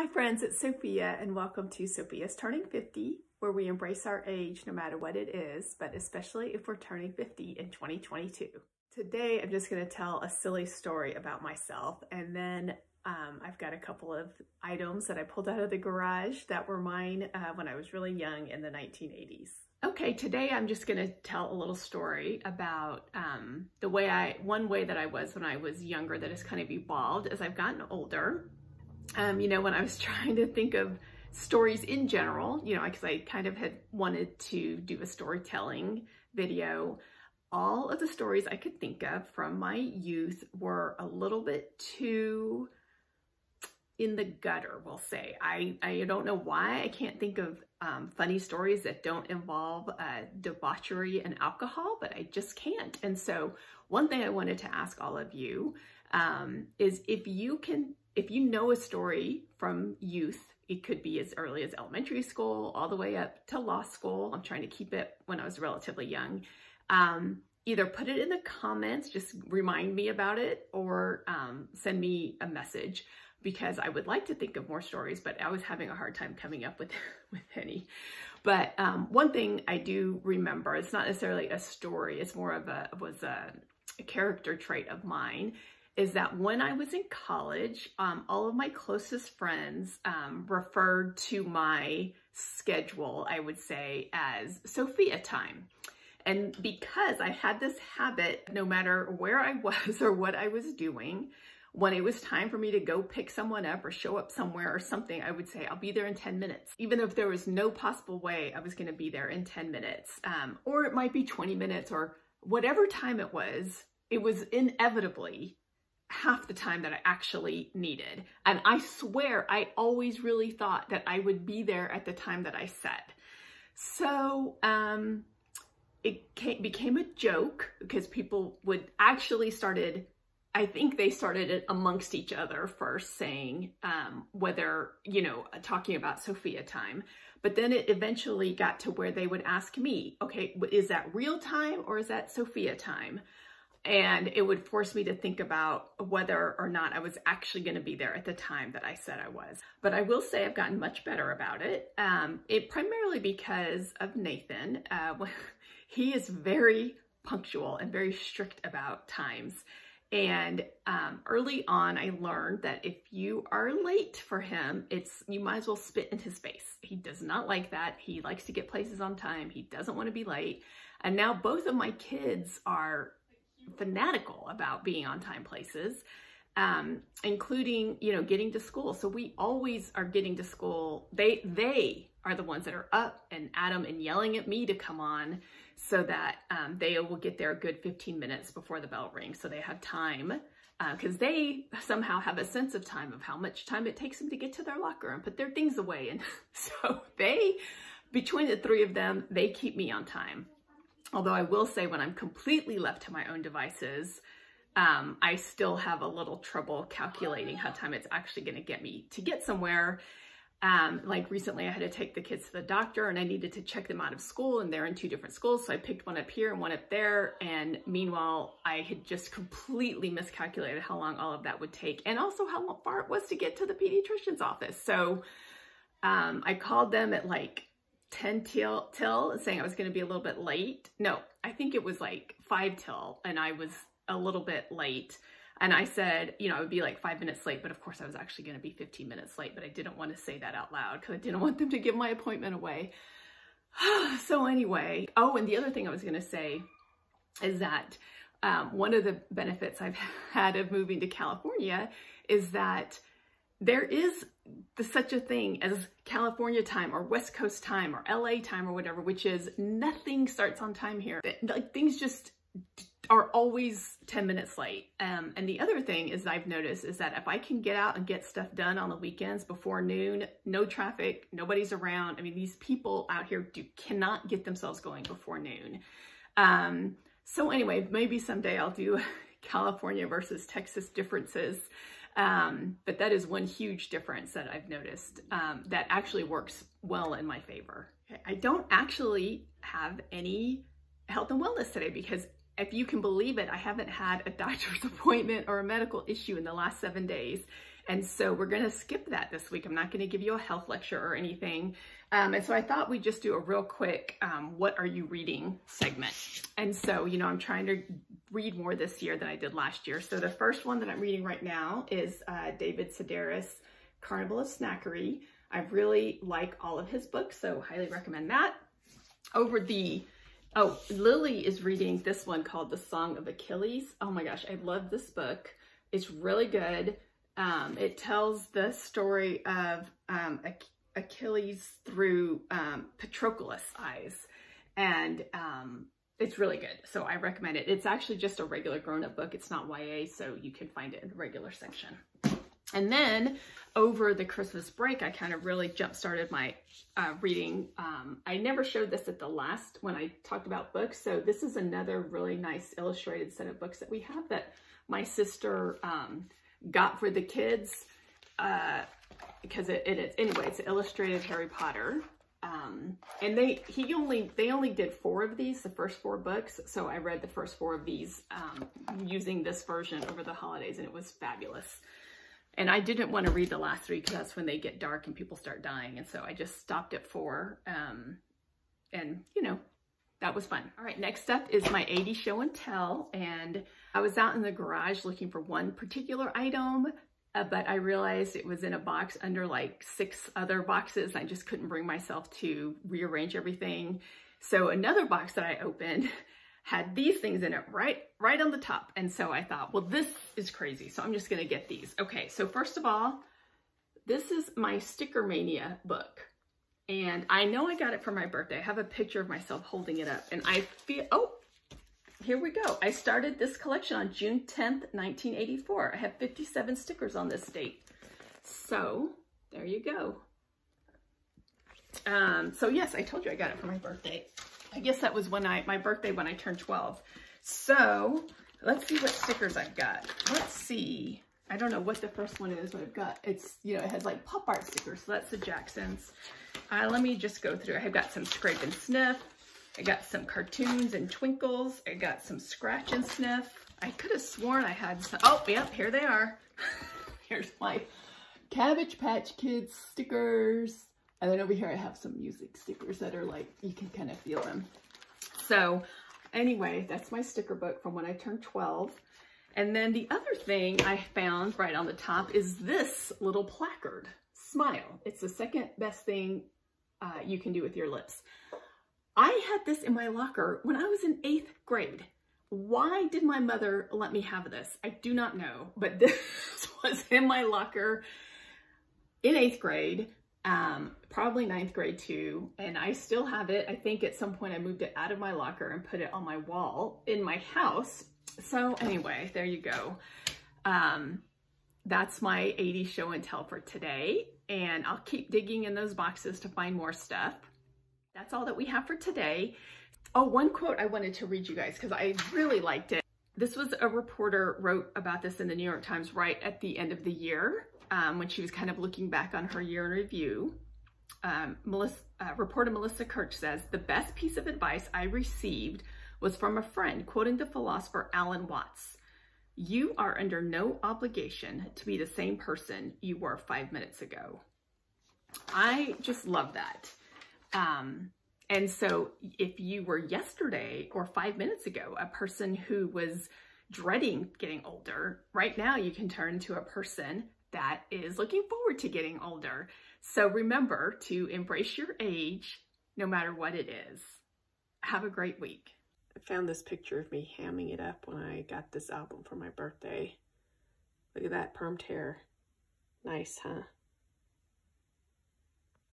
Hi friends, it's Sofia and welcome to Sofia's Turning 50, where we embrace our age no matter what it is, but especially if we're turning 50 in 2022. Today, I'm just gonna tell a silly story about myself and then um, I've got a couple of items that I pulled out of the garage that were mine uh, when I was really young in the 1980s. Okay, today I'm just gonna tell a little story about um, the way I, one way that I was when I was younger that has kind of evolved as I've gotten older um, you know, when I was trying to think of stories in general, you know, because I kind of had wanted to do a storytelling video, all of the stories I could think of from my youth were a little bit too in the gutter, we'll say. I, I don't know why I can't think of um, funny stories that don't involve uh, debauchery and alcohol, but I just can't. And so one thing I wanted to ask all of you um, is if you can if you know a story from youth, it could be as early as elementary school all the way up to law school. I'm trying to keep it when I was relatively young. Um, either put it in the comments, just remind me about it, or um, send me a message because I would like to think of more stories, but I was having a hard time coming up with, with any. But um, one thing I do remember, it's not necessarily a story, it's more of a, was a, a character trait of mine, is that when I was in college, um, all of my closest friends um, referred to my schedule, I would say, as Sofia time. And because I had this habit, no matter where I was or what I was doing, when it was time for me to go pick someone up or show up somewhere or something, I would say, I'll be there in 10 minutes. Even if there was no possible way I was gonna be there in 10 minutes. Um, or it might be 20 minutes or whatever time it was, it was inevitably half the time that I actually needed. And I swear I always really thought that I would be there at the time that I said. So um, it came, became a joke because people would actually started, I think they started it amongst each other first saying um, whether, you know, talking about Sofia time. But then it eventually got to where they would ask me, okay, is that real time or is that Sofia time? And it would force me to think about whether or not I was actually going to be there at the time that I said I was. But I will say I've gotten much better about it. Um, it primarily because of Nathan. Uh, he is very punctual and very strict about times. And um, early on, I learned that if you are late for him, it's you might as well spit in his face. He does not like that. He likes to get places on time. He doesn't want to be late. And now both of my kids are fanatical about being on time places, um, including, you know, getting to school. So we always are getting to school. They, they are the ones that are up and them and yelling at me to come on so that um, they will get there a good 15 minutes before the bell rings. So they have time because uh, they somehow have a sense of time of how much time it takes them to get to their locker and put their things away. And so they, between the three of them, they keep me on time. Although I will say when I'm completely left to my own devices, um, I still have a little trouble calculating how time it's actually going to get me to get somewhere. Um, like recently I had to take the kids to the doctor and I needed to check them out of school and they're in two different schools. So I picked one up here and one up there. And meanwhile, I had just completely miscalculated how long all of that would take and also how far it was to get to the pediatrician's office. So um, I called them at like 10 till, till saying I was going to be a little bit late. No, I think it was like 5 till and I was a little bit late. And I said, you know, I would be like five minutes late, but of course I was actually going to be 15 minutes late, but I didn't want to say that out loud because I didn't want them to give my appointment away. so anyway, oh, and the other thing I was going to say is that um, one of the benefits I've had of moving to California is that there is the, such a thing as California time or West Coast time or LA time or whatever, which is nothing starts on time here. Like things just are always 10 minutes late. Um, and the other thing is I've noticed is that if I can get out and get stuff done on the weekends before noon, no traffic, nobody's around. I mean, these people out here do cannot get themselves going before noon. Um, so anyway, maybe someday I'll do California versus Texas differences. Um, but that is one huge difference that I've noticed um, that actually works well in my favor. I don't actually have any health and wellness today because if you can believe it, I haven't had a doctor's appointment or a medical issue in the last seven days. And so we're going to skip that this week. I'm not going to give you a health lecture or anything. Um, and so I thought we'd just do a real quick, um, what are you reading segment. And so, you know, I'm trying to read more this year than I did last year. So the first one that I'm reading right now is uh, David Sedaris, Carnival of Snackery. I really like all of his books, so highly recommend that. Over the, oh, Lily is reading this one called The Song of Achilles. Oh my gosh, I love this book. It's really good. Um, it tells the story of um, Achilles through um, Patroclus' eyes. And um, it's really good. So I recommend it. It's actually just a regular grown-up book. It's not YA, so you can find it in the regular section. And then over the Christmas break, I kind of really jump-started my uh, reading. Um, I never showed this at the last when I talked about books. So this is another really nice illustrated set of books that we have that my sister um, got for the kids uh, because it, it is, anyway, it's illustrated Harry Potter. Um, and they, he only, they only did four of these, the first four books. So I read the first four of these um, using this version over the holidays and it was fabulous. And I didn't want to read the last three because that's when they get dark and people start dying. And so I just stopped at four. Um, and, you know, that was fun. All right, next up is my 80 show and tell. And I was out in the garage looking for one particular item, uh, but I realized it was in a box under like six other boxes. I just couldn't bring myself to rearrange everything. So another box that I opened had these things in it right, right on the top. And so I thought, well, this is crazy. So I'm just gonna get these. Okay, so first of all, this is my Sticker Mania book. And I know I got it for my birthday. I have a picture of myself holding it up. And I feel, oh, here we go. I started this collection on June 10th, 1984. I have 57 stickers on this date. So there you go. Um, so yes, I told you I got it for my birthday. I guess that was when I, my birthday when I turned 12. So let's see what stickers I've got. Let's see. I don't know what the first one is, but I've got, it's, you know, it has like pop art stickers. So that's the Jacksons. Uh, let me just go through. I've got some scrape and sniff. I got some cartoons and twinkles. I got some scratch and sniff. I could have sworn I had some. Oh, yep, here they are. Here's my Cabbage Patch Kids stickers. And then over here I have some music stickers that are like, you can kind of feel them. So anyway, that's my sticker book from when I turned 12. And then the other thing I found right on the top is this little placard, Smile. It's the second best thing uh, you can do with your lips. I had this in my locker when I was in eighth grade. Why did my mother let me have this? I do not know, but this was in my locker in eighth grade, um, probably ninth grade too, and I still have it. I think at some point I moved it out of my locker and put it on my wall in my house. So anyway, there you go. Um, that's my 80 show and tell for today, and I'll keep digging in those boxes to find more stuff. That's all that we have for today. Oh, one quote I wanted to read you guys because I really liked it. This was a reporter wrote about this in the New York Times right at the end of the year um, when she was kind of looking back on her year in review. Um, Melissa, uh, reporter Melissa Kirsch says, the best piece of advice I received was from a friend quoting the philosopher Alan Watts. You are under no obligation to be the same person you were five minutes ago. I just love that. Um, and so if you were yesterday or five minutes ago, a person who was dreading getting older, right now you can turn to a person that is looking forward to getting older. So remember to embrace your age, no matter what it is. Have a great week. I found this picture of me hamming it up when I got this album for my birthday. Look at that permed hair. Nice, huh?